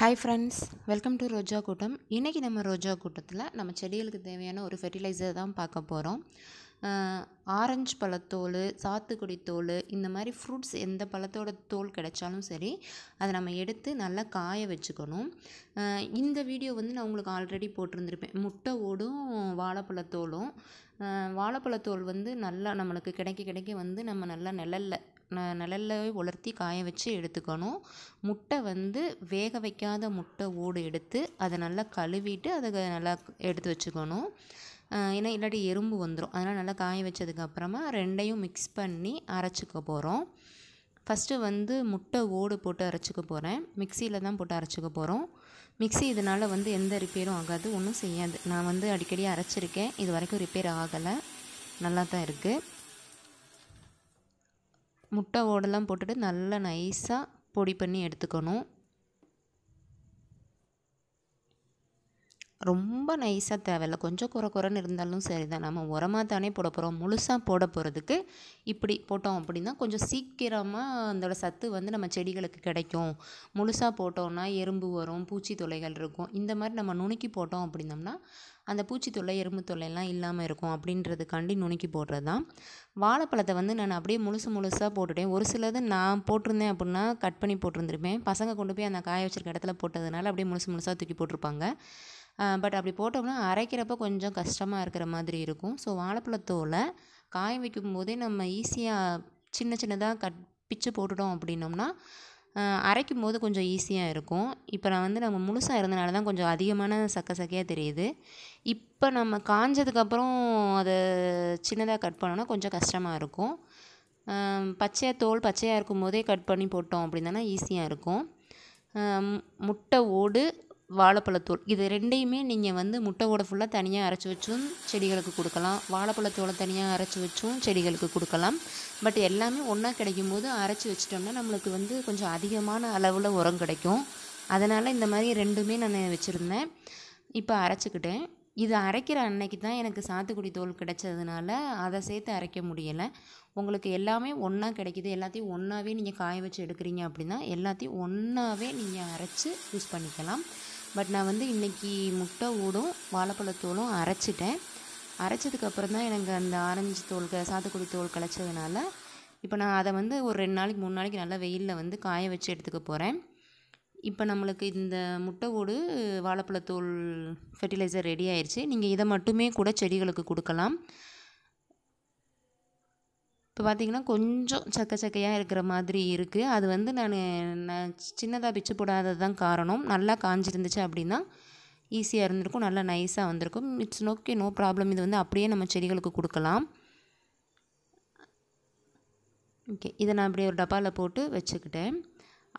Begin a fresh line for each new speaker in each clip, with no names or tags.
Hi friends welcome to Roja கூட்டம் இன்றைக்கி நம்ம ரோஜா கூட்டத்தில் நம்ம செடிகளுக்கு தேவையான ஒரு ஃபெர்டிலைசர் தான் பார்க்க போகிறோம் ஆரஞ்சு பழத்தோல் சாத்துக்குடி தோல் இந்த மாதிரி ஃப்ரூட்ஸ் எந்த பழத்தோட தோல் கிடைச்சாலும் சரி அதை நம்ம எடுத்து நல்லா காய வச்சுக்கணும். இந்த வீடியோ வந்து நான் உங்களுக்கு ஆல்ரெடி போட்டிருந்துருப்பேன். முட்டை ஓடும் வாழைப்பழத்தோலும். வாழைப்பழத்தோல் வந்து நல்லா நம்மளுக்கு கிடைக்க கிடைக்க வந்து நம்ம நல்லா நிழல்ல ந- நிழல்லவே உலர்த்தி காய வச்சு எடுத்துக்கணும். முட்டை வந்து வேக வைக்காத முட்டை ஓடு எடுத்து அதை நல்லா கழுவிட்டு அதை நல்லா எடுத்து வச்சுக்கணும். ஏன்னா இல்லாட்டி எறும்பு வந்துடும் அதனால் நல்லா காய வச்சதுக்கப்புறமா ரெண்டையும் மிக்ஸ் பண்ணி அரைச்சிக்க போகிறோம் ஃபஸ்ட்டு வந்து முட்டை ஓடு போட்டு அரைச்சிக்க போகிறேன் மிக்சியில் தான் போட்டு அரைச்சிக்க போகிறோம் மிக்ஸி இதனால் வந்து எந்த ரிப்பேரும் ஆகாது ஒன்றும் செய்யாது. நான் வந்து அடிக்கடி அரைச்சிருக்கேன். இது வரைக்கும் ரிப்பேர் ஆகலை. நல்லா தான் இருக்குது முட்டை ஓடெல்லாம் போட்டுட்டு நல்லா நைஸாக பொடி பண்ணி எடுத்துக்கணும். ரொம்ப நைஸாக தேவையில்ல. கொஞ்சம் குறை குறைன்னு இருந்தாலும் சரி தான் நம்ம உரமாக தானே போட போகிறோம் முழுசாக போட போகிறதுக்கு இப்படி போட்டோம் அப்படின்னா கொஞ்சம் சீக்கிரமாக அதோடய சத்து வந்து நம்ம செடிகளுக்கு கிடைக்கும். முழுசாக போட்டோம்னா எறும்பு வரும் பூச்சி தொல்லைகள் இருக்கும். இந்த மாதிரி நம்ம நுணுக்கி போட்டோம் அப்படின்னம்னா அந்த பூச்சி தொல்லை எறும்பு தொல்லைலாம் இல்லாமல் இருக்கும் அப்படின்றதுக்காண்டி நுணுக்கி போடுறது தான் வாழைப்பழத்தை வந்து நான் அப்படியே முழுசு முழுசாக போட்டுட்டேன். ஒரு சிலது நான் போட்டிருந்தேன் அப்படின்னா கட் பண்ணி போட்டிருந்துருப்பேன். பசங்க கொண்டு போய் அந்த காய வச்சிருக்க இடத்துல போட்டதுனால அப்படியே முழுசு முழுசாக தூக்கி போட்டிருப்பாங்க. பட் அப்படி போட்டோம்னா அரைக்கிறப்ப கொஞ்சம் கஷ்டமாக இருக்கிற மாதிரி இருக்கும். ஸோ வாழைப்பழத்தோலை காய வைக்கும் போதே நம்ம ஈஸியாக சின்ன சின்னதாக கட் பிச்சு போட்டுட்டோம் அப்படின்னோம்னா அரைக்கும் போது கொஞ்சம் ஈஸியாக இருக்கும். இப்போ நான் வந்து நம்ம முழுசாக இருந்தனால தான் கொஞ்சம் அதிகமான சக்க சக்கையாக தெரியுது. இப்போ நம்ம காஞ்சதுக்கப்புறம் அதை சின்னதாக கட் பண்ணோன்னா கொஞ்சம் கஷ்டமாக இருக்கும். பச்சையாக தோல் பச்சையாக இருக்கும் போதே கட் பண்ணி போட்டோம் அப்படின்னா ஈஸியாக இருக்கும். முட்டை ஓடு வாழைப்பழத்தோல் இது ரெண்டையுமே நீங்கள் வந்து முட்டை ஃபுல்லாக தனியாக அரைச்சி வச்சும் செடிகளுக்கு கொடுக்கலாம். வாழைப்பழத்தோலை தனியாக அரைச்சி வச்சும் செடிகளுக்கு கொடுக்கலாம். பட் எல்லாமே ஒன்றா கிடைக்கும் போது அரைச்சி வச்சிட்டோம்னா நம்மளுக்கு வந்து கொஞ்சம் அதிகமான அளவில் உரம் கிடைக்கும். அதனால் இந்த மாதிரி ரெண்டுமே நான் வச்சுருந்தேன். இப்போ அரைச்சிக்கிட்டேன். இது அரைக்கிற அன்னைக்கு தான் எனக்கு சாத்துக்குடி தோல் கிடைச்சதுனால அதை சேர்த்து அரைக்க முடியலை. உங்களுக்கு எல்லாமே ஒன்றா கிடைக்கிது. எல்லாத்தையும் ஒன்றாவே நீங்கள் காய வச்சு எடுக்கிறீங்க அப்படின்னா எல்லாத்தையும் ஒன்றாவே நீங்கள் அரைச்சி யூஸ் பண்ணிக்கலாம். பட் நான் வந்து இன்றைக்கி முட்டை ஊடும் வாழைப்பழத்தோலும் அரைச்சிட்டேன். அரைச்சதுக்கப்புறம் தான் எனக்கு அந்த ஆரஞ்சு தோல் சாத்துக்குடி தோல் கிடச்சதுனால இப்போ நான் அதை வந்து ஒரு ரெண்டு நாளைக்கு மூணு நாளைக்கு நல்லா வெயிலில் வந்து காய வச்சு எடுத்துக்க போகிறேன் இப்போ நம்மளுக்கு இந்த முட்டை ஓடு வாழைப்பழத்தோல் ஃபெர்டிலைசர் ரெடி ஆயிடுச்சு நீங்கள் இதை மட்டுமே கூட செடிகளுக்கு கொடுக்கலாம். இப்போ பார்த்தீங்கன்னா கொஞ்சம் சக்க சக்கையாக இருக்கிற மாதிரி இருக்குது அது வந்து நான் நான் சின்னதாக பிச்சு போடாதது தான் காரணம். நல்லா காஞ்சிருந்துச்சு அப்படின்னா ஈஸியாக இருந்திருக்கும். நல்லா நைஸாக வந்திருக்கும். இட்ஸ் ஓகே நோ ப்ராப்ளம் இது வந்து அப்படியே நம்ம செடிகளுக்கு கொடுக்கலாம். ஓகே இதை நான் அப்படியே ஒரு டப்பாவில் போட்டு வச்சுக்கிட்டேன்.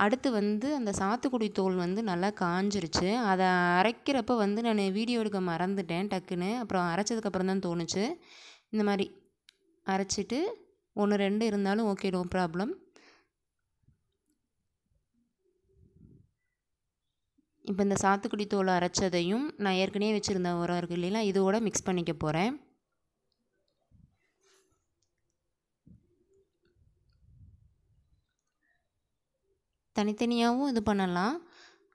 அடுத்து வந்து அந்த சாத்துக்குடி தோல் வந்து நல்லா காஞ்சிருச்சு. அதை அரைக்கிறப்ப வந்து நான் வீடியோ எடுக்க மறந்துட்டேன் டக்குன்னு. அப்புறம் அரைச்சதுக்கப்புறம் தான் தோணுச்சு. இந்த மாதிரி அரைச்சிட்டு ஒன்று ரெண்டு இருந்தாலும் ஓகே நோ ப்ராப்ளம் இப்போ இந்த சாத்துக்குடி தோலை அரைச்சதையும் நான் ஏற்கனவே வச்சுருந்த உரம் இருக்குது இல்லைங்களா இதோட மிக்ஸ் பண்ணிக்க போகிறேன் தனித்தனியாகவும் இது பண்ணலாம்.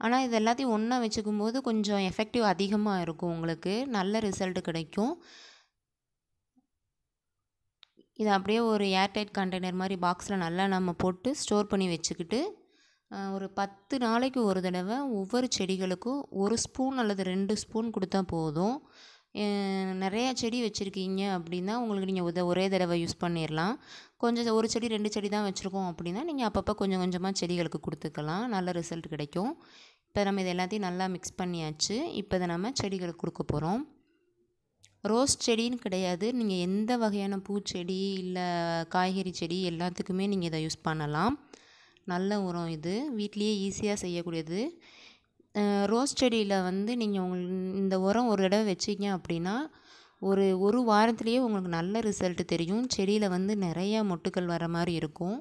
ஆனால் இது எல்லாத்தையும் ஒன்றா வச்சுக்கும் போது கொஞ்சம் எஃபெக்டிவ் அதிகமாக இருக்கும் உங்களுக்கு. நல்ல ரிசல்ட் கிடைக்கும். இதை அப்படியே ஒரு ஏர்டைட் கண்டெய்னர் மாதிரி பாக்ஸில் நல்லா நம்ம போட்டு ஸ்டோர் பண்ணி வச்சுக்கிட்டு ஒரு பத்து நாளைக்கு ஒரு தடவை ஒவ்வொரு செடிகளுக்கும் ஒரு ஸ்பூன் அல்லது ரெண்டு ஸ்பூன் கொடுத்தா போதும். நிறையா செடி வச்சுருக்கீங்க அப்படின்னா உங்களுக்கு நீங்கள் உத ஒரே தடவை யூஸ் பண்ணிடலாம் கொஞ்சம் ஒரு செடி ரெண்டு செடி தான் வச்சுருக்கோம் அப்படின்னா நீங்கள் அப்பப்போ கொஞ்சம் கொஞ்சமாக செடிகளுக்கு கொடுத்துக்கலாம். நல்ல ரிசல்ட் கிடைக்கும். இப்போ நம்ம இது எல்லாத்தையும் நல்லா மிக்ஸ் பண்ணியாச்சு. இப்போ இதை நம்ம செடிகளுக்கு கொடுக்க போகிறோம் ரோஸ் செடின்னு கிடையாது. நீங்கள் எந்த வகையான பூச்செடி இல்லை காய்கறி செடி எல்லாத்துக்குமே நீங்கள் இதை யூஸ் பண்ணலாம். நல்ல உரம் இது. வீட்லேயே ஈஸியாக செய்யக்கூடியது. ரோஸ் செடியில் வந்து நீங்கள் உங்கள் இந்த உரம் ஒரு தடவை வச்சிங்க அப்படின்னா ஒரு ஒரு வாரத்துலேயே உங்களுக்கு நல்ல ரிசல்ட் தெரியும். செடியில் வந்து நிறைய மொட்டுக்கள் வர மாதிரி இருக்கும்.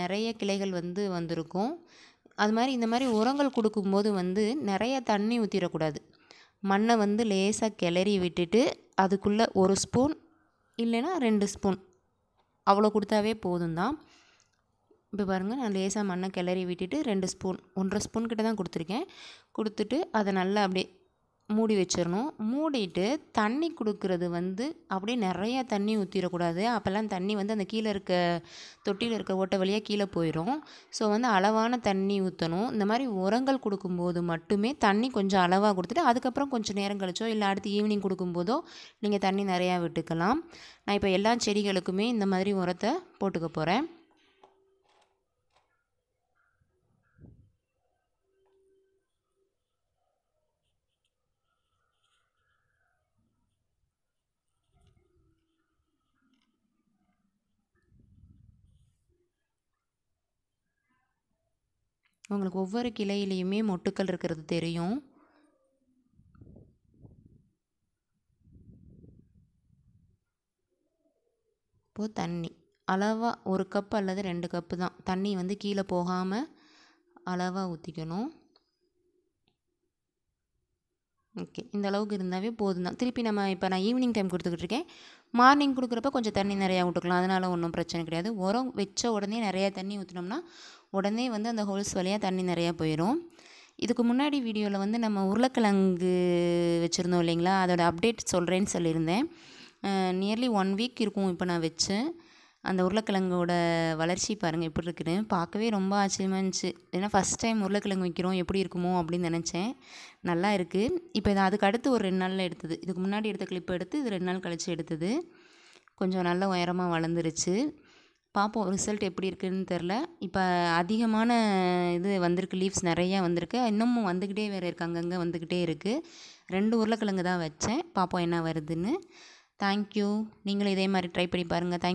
நிறைய கிளைகள் வந்து வந்திருக்கும். அது மாதிரி இந்த மாதிரி உரங்கள் கொடுக்கும்போது வந்து நிறைய தண்ணி ஊற்றிடக்கூடாது மண்ணை வந்து லேசாக கிளறி விட்டுட்டு அதுக்குள்ளே ஒரு ஸ்பூன் இல்லைன்னா ரெண்டு ஸ்பூன். அவ்வளோ கொடுத்தாவே போதும் தான் இப்போ பாருங்கள் நான் லேசாக மண்ணை கிளறி விட்டுட்டு ரெண்டு ஸ்பூன் ஒன்றரை ஸ்பூன் கிட்ட தான் கொடுத்துருக்கேன். கொடுத்துட்டு அதை நல்லா அப்படியே மூடி வச்சிடணும் மூடிட்டு தண்ணி கொடுக்கறது வந்து அப்படியே நிறையா தண்ணி ஊற்றிடக்கூடாது அப்போல்லாம் தண்ணி வந்து அந்த கீழே இருக்க தொட்டியில் இருக்க ஓட்டை வழியாக கீழே போயிடும் ஸோ வந்து அளவான தண்ணி ஊற்றணும் இந்த மாதிரி உரங்கள் கொடுக்கும்போது மட்டுமே தண்ணி கொஞ்சம் அளவாக கொடுத்துட்டு அதுக்கப்புறம் கொஞ்சம் நேரம் கழிச்சோ இல்லை அடுத்து ஈவினிங் கொடுக்கும்போதோ நீங்கள் தண்ணி நிறையா விட்டுக்கலாம். நான் இப்போ எல்லா செடிகளுக்குமே இந்த மாதிரி உரத்தை போட்டுக்க போகிறேன் உங்களுக்கு ஒவ்வொரு கிளையிலையுமே மொட்டுக்கள் இருக்கிறது தெரியும். இப்போது தண்ணி. அளவாக ஒரு கப் அல்லது ரெண்டு கப்பு தான். தண்ணி வந்து கீழே போகாமல் அளவாக ஊற்றிக்கணும் ஓகே. இந்த அளவுக்கு இருந்தாவே போதும் தான் திருப்பி நம்ம இப்போ நான் ஈவினிங் டைம் கொடுத்துக்கிட்டு இருக்கேன் மார்னிங் கொடுக்குறப்ப கொஞ்சம் தண்ணி நிறையா விட்டுக்கலாம். அதனால் ஒன்றும் பிரச்சனை கிடையாது. உரம் வச்ச உடனே நிறையா தண்ணி ஊற்றினோம்னா உடனே வந்து அந்த ஹோல்ஸ் வழியாக தண்ணி நிறையா போயிடும் இதுக்கு முன்னாடி வீடியோவில் வந்து நம்ம உருளைக்கிழங்கு வச்சுருந்தோம் இல்லைங்களா? அதோடய அப்டேட் சொல்கிறேன்னு சொல்லியிருந்தேன். நியர்லி ஒன் வீக் இருக்கும் இப்போ நான் வச்சேன். அந்த உருளைக்கிழங்கோட வளர்ச்சி பாருங்கள் எப்படி இருக்குன்னு பார்க்கவே ரொம்ப ஆச்சரியமாக இருந்துச்சு. ஏன்னா ஃபஸ்ட் டைம் உருளைக்கிழங்கு வைக்கிறோம் எப்படி இருக்குமோ அப்படின்னு நினச்சேன். நல்லா இருக்குது இப்போ இது அதுக்கு அடுத்து ஒரு ரெண்டு நாளில் எடுத்தது. இதுக்கு முன்னாடி எடுத்த கிளிப் எடுத்து இது ரெண்டு நாள் கழித்து எடுத்தது. கொஞ்சம் நல்ல உயரமாக வளர்ந்துருச்சு. பார்ப்போம் ரிசல்ட் எப்படி இருக்குன்னு தெரில இப்போ அதிகமான இது வந்திருக்கு லீவ்ஸ் நிறையா வந்திருக்கு. இன்னமும் வந்துக்கிட்டே வேறு இருக்குது அங்கங்கே வந்துக்கிட்டே இருக்குது ரெண்டு உருளைக்கிழங்கு தான் வச்சேன். பார்ப்போம் என்ன வருதுன்னு. தேங்க்யூ நீங்களும் இதே மாதிரி ட்ரை பண்ணி பாருங்கள் தேங்க்